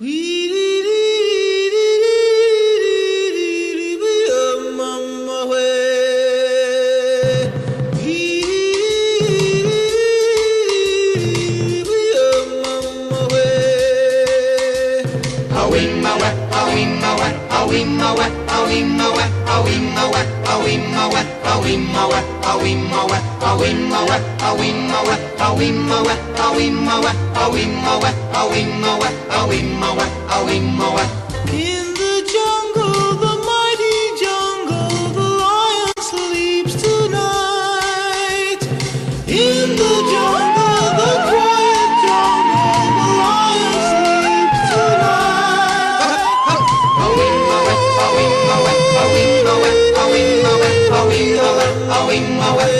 A wee mawa, a wee mawa, a wee mawa, a wee awimmawe awimmawe awimmawe awimmawe a awimmawe awimmawe awimmawe awimmawe awimmawe away.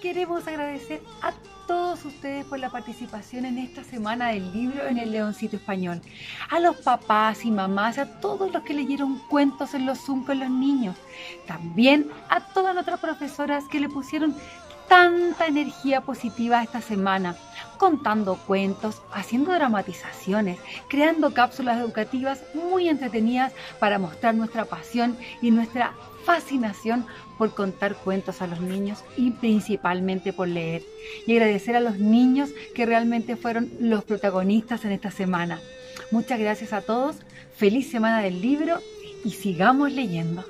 Queremos agradecer a todos ustedes por la participación en esta semana del libro en el Leoncito Español. A los papás y mamás, a todos los que leyeron cuentos en los Zoom con los niños. También a todas nuestras profesoras que le pusieron tanta energía positiva esta semana, contando cuentos, haciendo dramatizaciones, creando cápsulas educativas muy entretenidas para mostrar nuestra pasión y nuestra fascinación por contar cuentos a los niños y principalmente por leer. Y agradecer a los niños que realmente fueron los protagonistas en esta semana. Muchas gracias a todos, feliz semana del libro y sigamos leyendo.